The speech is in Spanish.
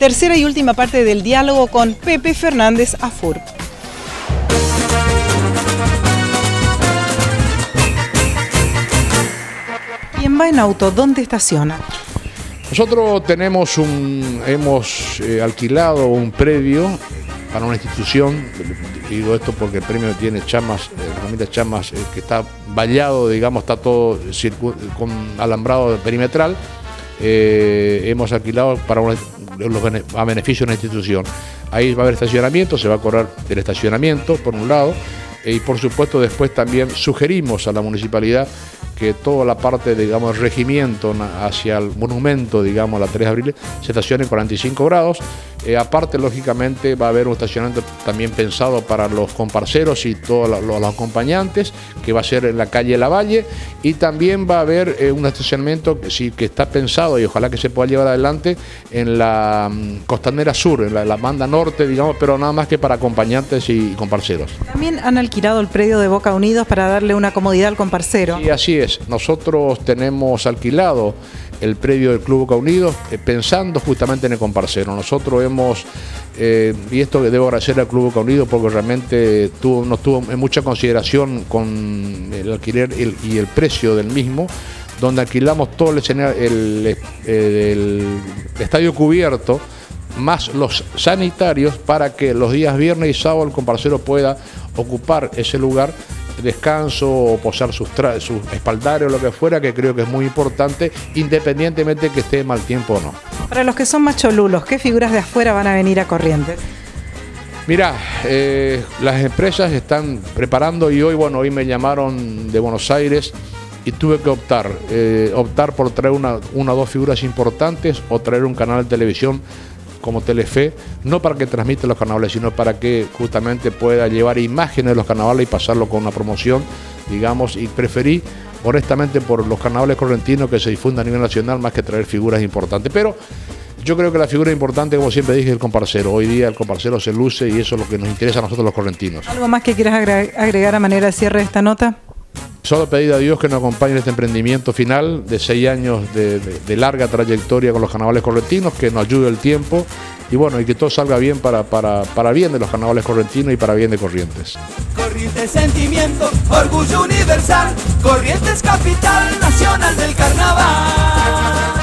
Tercera y última parte del diálogo con Pepe Fernández Afur. ¿Quién va en auto? ¿Dónde estaciona? Nosotros tenemos un, hemos eh, alquilado un predio para una institución, digo esto porque el premio tiene chamas, eh, chamas, eh, que está vallado, digamos, está todo con alambrado perimetral. Eh, hemos alquilado para a beneficio de una institución. Ahí va a haber estacionamiento, se va a correr el estacionamiento por un lado, y por supuesto después también sugerimos a la municipalidad que toda la parte, digamos, regimiento hacia el monumento, digamos, la 3 de abril, se estacione en 45 grados. Eh, aparte, lógicamente, va a haber un estacionamiento también pensado para los comparceros y todos los, acompañantes, que va a ser en la calle La Valle, y también va a haber eh, un estacionamiento que, sí, que está pensado y ojalá que se pueda llevar adelante en la mm, costanera sur, en la, banda norte, digamos, pero nada más que para acompañantes y, comparceros. También han alquilado el predio de Boca Unidos para darle una comodidad al comparcero. Sí, así es. Nosotros tenemos alquilado el predio del Club Boca eh, pensando justamente en el comparcero. Nosotros hemos, eh, y esto debo agradecer al Club Boca porque realmente tuvo, nos tuvo mucha consideración con el alquiler y el precio del mismo donde alquilamos todo el, el, el, estadio cubierto, más los sanitarios, para que los días viernes y sábado el comparcero pueda ocupar ese lugar descanso o posar sus, sus espaldarios o lo que fuera, que creo que es muy importante, independientemente de que esté mal tiempo o no. Para los que son más cholulos, ¿qué figuras de afuera van a venir a Corrientes? Mira, eh, las empresas están preparando y hoy, bueno, hoy me llamaron de Buenos Aires y tuve que optar, eh, optar por traer una, una o dos figuras importantes o traer un canal de televisión como Telefe, no para que transmita los carnavales, sino para que justamente pueda llevar imágenes de los carnavales y pasarlo con una promoción, digamos, y preferí honestamente por los carnavales correntinos que se difundan a nivel nacional más que traer figuras importantes. Pero yo creo que la figura importante, como siempre dije, es el comparcero. Hoy día el comparcero se luce y eso es lo que nos interesa a nosotros los correntinos. ¿Algo más que quieras agregar a manera de cierre de esta nota? Solo pedir a Dios que nos acompañe en este emprendimiento final de seis años de, larga trayectoria con los carnavales correntinos, que nos ayude el tiempo y bueno, y que todo salga bien para, para, para bien de los carnavales correntinos y para bien de Corrientes. Corrientes sentimiento, orgullo universal, Corrientes capital nacional del carnaval.